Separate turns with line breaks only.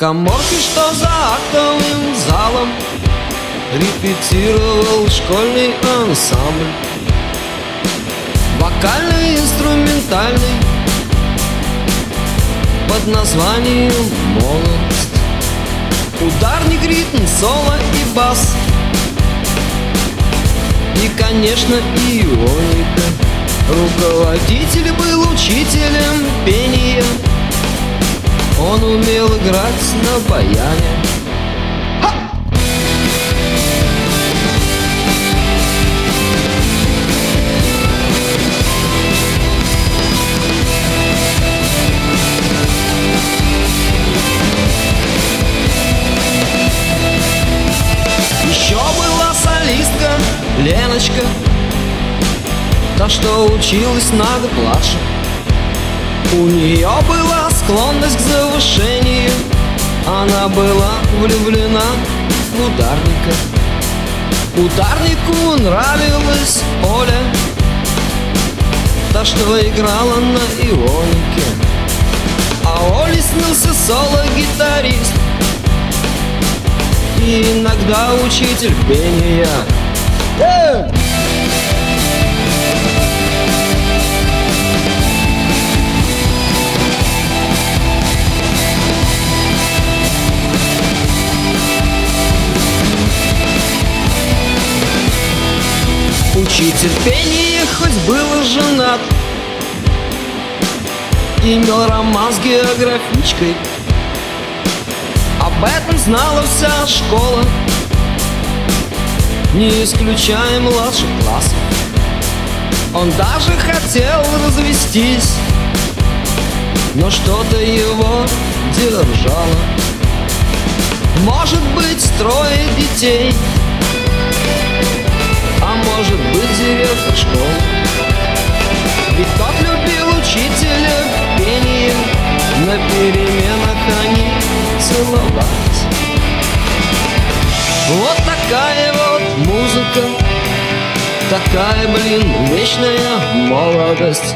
коморке, что за актовым залом Репетировал школьный ансамбль. Вокальный, инструментальный Под названием «Молодость» Ударник, ритм, соло и бас. И, конечно, ионика Руководитель был учителем пения Он умел играть на баяне. Еще была солистка Леночка Та, что училась на младше У нее была склонность к завышению. Она была влюблена в ударника. Ударнику нравилась Оля Та, что играла на ионике. А Оле снился соло-гитарист. И иногда учитель пения. Э! Учитель пения хоть был и женат? Имел роман с географичкой. Об этом знала вся школа. Не исключая младших классов. Он даже хотел развестись. Но что-то его держало. Может быть трое детей школы Ведь тот любил учителя пением На переменах они целовать Вот такая вот музыка Такая, блин, вечная молодость!